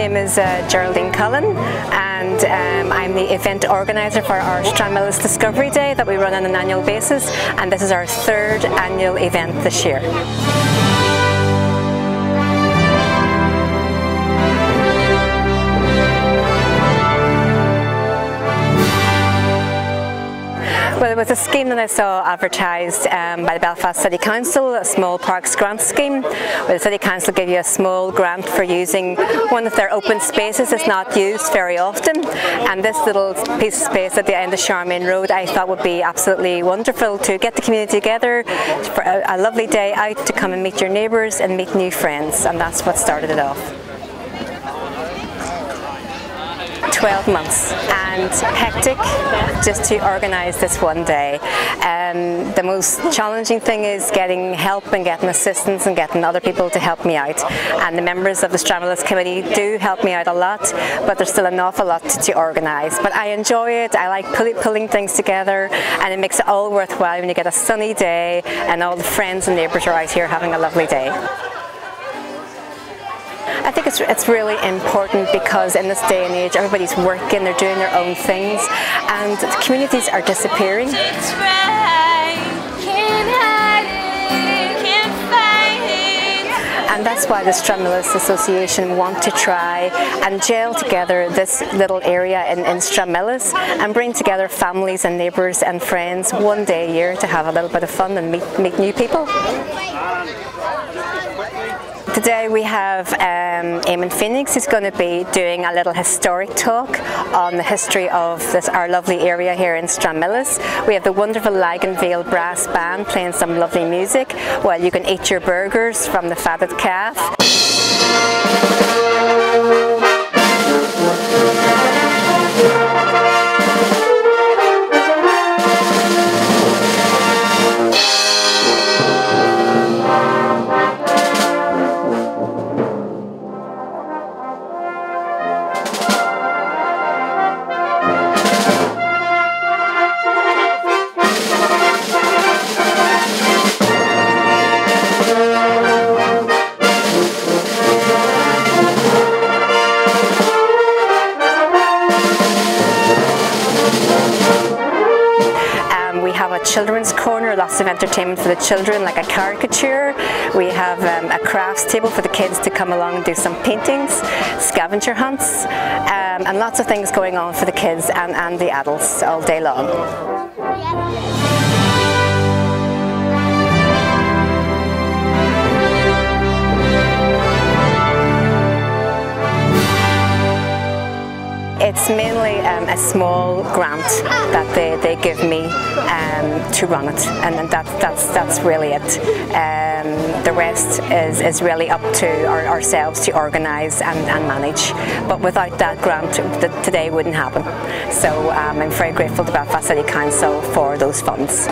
is uh, Geraldine Cullen and um, I'm the event organiser for our Stranmillis Discovery Day that we run on an annual basis and this is our third annual event this year. Was a scheme that I saw advertised um, by the Belfast City Council, a small parks grant scheme, where the City Council give you a small grant for using one of their open spaces that's not used very often. And this little piece of space at the end of Sharman Road I thought would be absolutely wonderful to get the community together for a, a lovely day out to come and meet your neighbours and meet new friends. And that's what started it off. 12 months and hectic just to organise this one day. Um, the most challenging thing is getting help and getting assistance and getting other people to help me out. And the members of the Stranmillis Committee do help me out a lot, but there's still an awful lot to, organise. But I enjoy it, I like pull, pulling things together and it makes it all worthwhile when you get a sunny day and all the friends and neighbours are out here having a lovely day. I think it's, it's really important because in this day and age everybody's working, they're doing their own things and communities are disappearing. And that's why the Stranmillis Association want to try and gel together this little area in, in Stranmillis and bring together families and neighbours and friends one day a year to have a little bit of fun and meet, meet new people. Today we have um, Eamon Phoenix who's going to be doing a little historic talk on the history of this our lovely area here in Stranmillis. We have the wonderful Lagan Vale Brass Band playing some lovely music while you can eat your burgers from the fatted calf. Children's corner, lots of entertainment for the children, like a caricature. We have um, a crafts table for the kids to come along and do some paintings, scavenger hunts, um, and lots of things going on for the kids and, and the adults all day long. It's mainly um, a small grant that they, they give me um, to run it and that, that's, that's really it. Um, the rest is, is really up to our, ourselves to organise and, and, manage but without that grant today wouldn't happen. So um, I'm very grateful to Belfast City Council for those funds.